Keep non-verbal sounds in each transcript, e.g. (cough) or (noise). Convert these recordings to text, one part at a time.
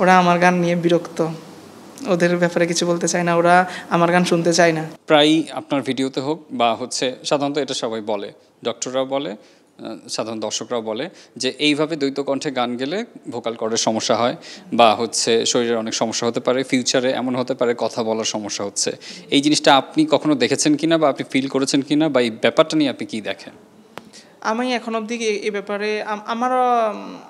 ওরা আমার গান নিয়ে বিরক্ত। ওদের ব্যাপারে কিছু বলতে চায় না, ওরা আমার গান শুনতে চায় না। প্রায়ই আপনার ভিডিওতে হোক বা হচ্ছে সাধারণত এটা সবাই বলে ডক্টররাও বলে সাধারণ দর্শকরাও বলে যে এইভাবে দ্বৈত কণ্ঠে গান গেলে ভোকাল কর্ডের সমস্যা হয় বা হচ্ছে শরীরের অনেক সমস্যা হতে পারে ফিউচারে এমন হতে পারে, কথা বলার সমস্যা হচ্ছে। এই জিনিসটা আপনি কখনো দেখেছেন কিনা বা আপনি ফিল করেছেন কিনা বা এই ব্যাপারটা নিয়ে আপনি কি দেখেন? আমি এখন অবধি এ- ব্যাপারে, আম- আমারও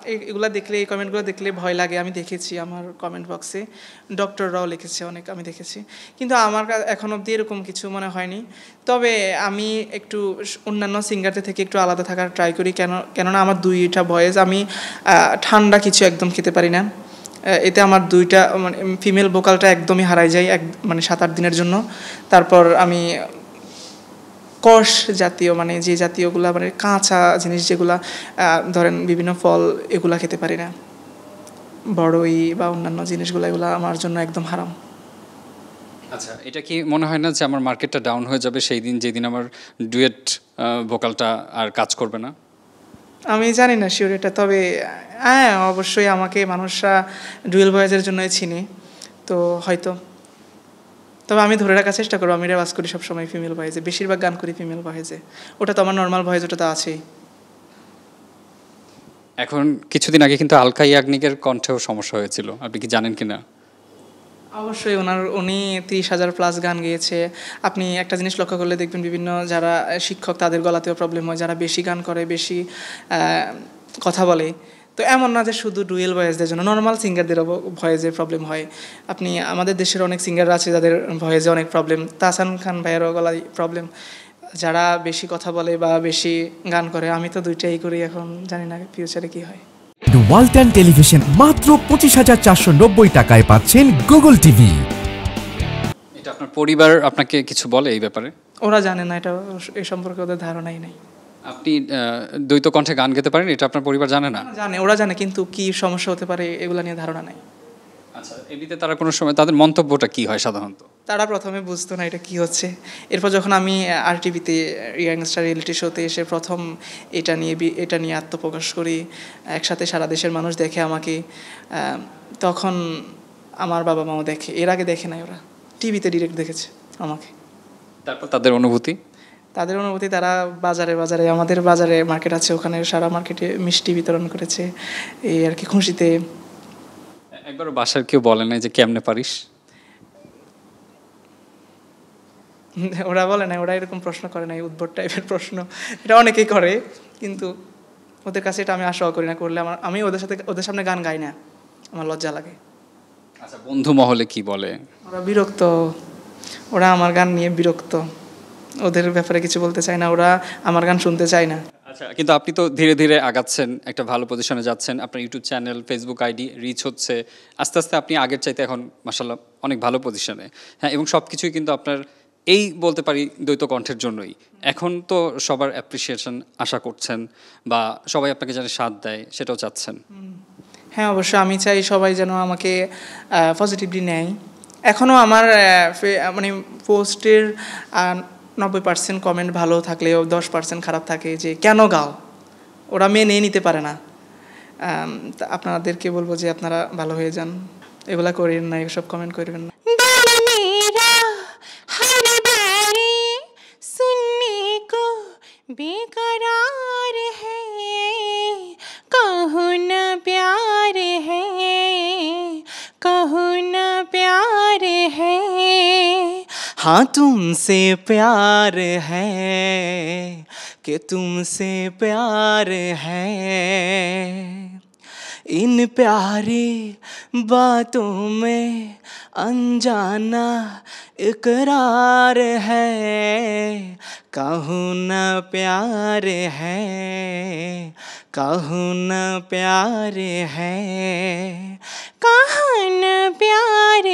এগুলা দেখলে, এই কমেন্টগুলো দেখলে ভয় লাগে। আমি দেখেছি আমার কমেন্ট বক্সে। ডক্টররাও লিখেছে অনেক, আমি দেখেছি। কিন্তু আমার এখন অবধি এরকম কিছু মনে হয়নি। তবে আমি একটু অন্যান্য সিঙ্গারদের থেকে একটু আলাদা থাকার ট্রাই করি। কেন, কেননা আমার দুইটা ভয়েস আমি ঠান্ডা কিছু একদম খেতে পারি না। এতে আমার দুইটা মানে ফিমেল ভোকালটা একদমই হারাই যায়, এক মানে সাত আট দিনের জন্য। তারপর আমি কষ জাতীয় মানে যে জাতীয়গুলা মানে কাঁচা জিনিস যেগুলা ধরেন বিভিন্ন ফল এগুলা খেতে পারি না। বড়ই বা অন্যান্য জিনিসগুলো এগুলো আমার জন্য একদম হারাম। আচ্ছা এটা কি মনে হয় না যে আমার মার্কেটটা ডাউন হয়ে যাবে সেই দিন যেদিন আমার ডুয়েট ভোকালটা আর কাজ করবে না? আমি জানি না শিওর এটা তবে হ্যাঁ অবশ্যই আমাকে মানুষরা ডুয়েল ভয়েসের জন্যই চিনি। তো হয়তো তবে আমি ধরে রাখার চেষ্টা করব আমি রেওয়াজ করি সবসময় ফিমেল ভয়েসে বেশিরভাগ গান করি ফিমেল ভয়েসে ওটা তো আমার নর্মাল ভয়েস ওটা তো আছেই। এখন কিছুদিন আগে কিন্তু আলকা ইয়াগনিকের কণ্ঠেও সমস্যা হয়েছিল। আপনি কি জানেন কিনা? অবশ্যই ওনার উনি তিরিশ হাজার প্লাস গান গেয়েছে। আপনি একটা জিনিস লক্ষ্য করলে দেখবেন বিভিন্ন যারা শিক্ষক তাদের গলাতেও প্রবলেম হয়। যারা বেশি গান করে বেশি কথা বলে তো এমন না যে শুধু ডুয়েল ভয়েসদের জন্য নর্মাল সিঙ্গারদেরও ভয়েসে প্রবলেম হয়। আপনি আমাদের দেশের অনেক সিঙ্গার আছে যাদের ভয়েসে অনেক প্রবলেম তাসান খান ভাইয়েরও গলায় প্রবলেম যারা বেশি কথা বলে বা বেশি গান করে আমি তো দুইটাই করি এখন জানি না ফিউচারে কি হয়। ওয়ালটন টেলিভিশন মাত্র পঁচিশ হাজার চারশো নব্বই টাকায় পাচ্ছেন গুগল টিভি এটা আপনার পরিবার আপনাকে কিছু বলে এই ব্যাপারে? ওরা জানে না এটা এ সম্পর্কে ওদের ধারণাই নেই। আপনি দ্বৈত কণ্ঠে গান গেতে পারেন এটা আপনার পরিবার জানে না? জানে ওরা জানে কিন্তু কি সমস্যা হতে পারে এগুলা নিয়ে ধারণা নাই। আচ্ছা এমনিতে তারা কোনো সময় তাদের মন্তব্যটা কি হয় সাধারণত? তারা প্রথমে বুঝতো না এটা কি হচ্ছে। এরপর যখন আমি আর টিভিতে ইয়াংস্টার রিয়েলিটি শোতে এসে প্রথম এটা নিয়ে এটা নিয়ে আত্মপ্রকাশ করি একসাথে সারা দেশের মানুষ দেখে আমাকে তখন আমার বাবা মাও দেখে। এর আগে দেখে নাই ওরা। টিভিতে ডিরেক্ট দেখেছে আমাকে। তারপর তাদের অনুভূতি? তাদের অনুভূতি তারা বাজারে বাজারে আমাদের বাজারে মার্কেট আছে ওখানে সারা মার্কেটে মিষ্টি বিতরণ করেছে এই আর কি খুশিতে। একবার বাসার কেউ বলে না যে কেমনে পারিস? (laughs) ওরা বলে না ওরা এরকম প্রশ্ন করে না এই উদ্ভট টাইপের প্রশ্ন। এটা অনেকেই করে কিন্তু ওদের কাছে এটা আমি আশাও করি না করলে আমার আমি ওদের সাথে ওদের সামনে গান গাই না আমার লজ্জা লাগে। আচ্ছা বন্ধু মহলে কি বলে? ওরা বিরক্ত ওরা আমার গান নিয়ে বিরক্ত। ওদের ব্যাপারে কিছু বলতে চায় না ওরা আমার গান শুনতে চায় না। আচ্ছা কিন্তু আপনি তো ধীরে ধীরে আগাচ্ছেন একটা ভালো পজিশনে যাচ্ছেন। আপনার YouTube channel Facebook ID reach হচ্ছে। আস্তে আস্তে আপনি আগের চাইতে এখন মাসাল্লাহ অনেক ভালো পজিশনে হ্যাঁ এবং সব কিছুই কিন্তু আপনার এই বলতে পারি দ্বৈত কণ্ঠের জন্যই। এখন তো সবার অ্যাপ্রিসিয়েশন আশা করছেন বা সবাই আপনাকে যেন সাথ দেয় সেটাও চাচ্ছেন। হ্যাঁ অবশ্যই আমি চাই সবাই যেন আমাকে পজিটিভলি নেয়। এখনও আমার মানে পোস্টের নব্বই পার্সেন্ট কমেন্ট ভালো থাকলেও দশ পার্সেন্ট খারাপ থাকে যে, কেন গাও? ওরা মেনে নিতে পারে না। আপনাদেরকে বলব যে, আপনারা ভালো হয়ে যান। এগুলা করেন না, এসব কমেন্ট করবেন না। दिल हाँ तुमसे प्यार है कि तुमसे प्यार है। इन प्यारी बातों में अनजाना इकरार है, कहूँ न प्यार है, कहूँ न प्यार है। कहाँ न प्यार